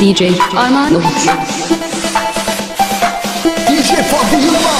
DJ Arman Nohut. DJ Fatih Yılmaz